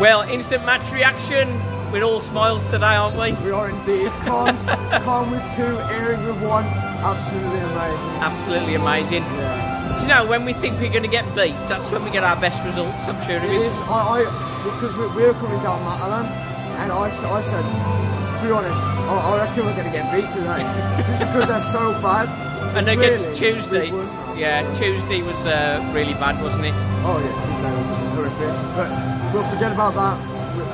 Well, instant match reaction. We're all smiles today, aren't we? We are indeed. Con, con with two, Earing with one. Absolutely amazing. Absolutely amazing. Yeah. Do you know, when we think we're going to get beat, that's when we get our best results, I'm sure It it. is. I, I because we, we were coming down Matalan, and I, said, to be honest, I, I reckon we're going to get beat today, just because they're so bad. And against Tuesday, yeah, Tuesday was uh, really bad, wasn't it? Oh yeah, Tuesday was horrific. But we'll forget about that.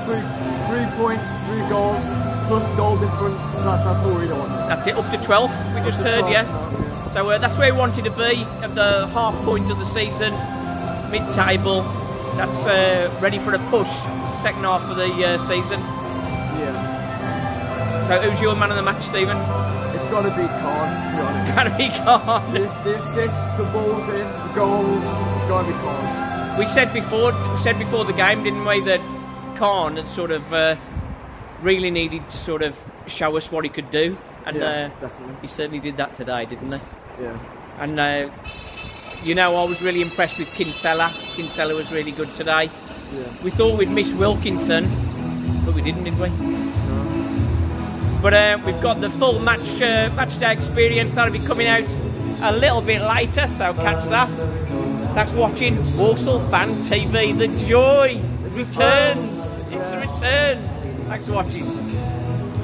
Three, three points, three goals, plus goal difference. So that's, that's all we want. That's it, up to 12th, we just heard, yeah. So uh, that's where we wanted to be at the half point of the season, mid-table. That's uh, ready for a push, second half of the uh, season. Yeah. So who's your man of the match, Stephen? It's got to be Khan, to be honest. Gotta be Khan. This, the assists, the balls in, the goals, got to be Khan. We said before, we said before the game, didn't we, that Khan had sort of uh, really needed to sort of show us what he could do, and Yeah, uh, definitely. he certainly did that today, didn't he? Yeah. And uh, you know, I was really impressed with Kinsella. Kinsella was really good today. Yeah. We thought we'd miss Wilkinson, but we didn't, did we? But uh, we've got the full match uh, match day experience that'll be coming out a little bit later, so catch that. Thanks for watching Walsall Fan TV. The joy returns. It's a return. Thanks for watching.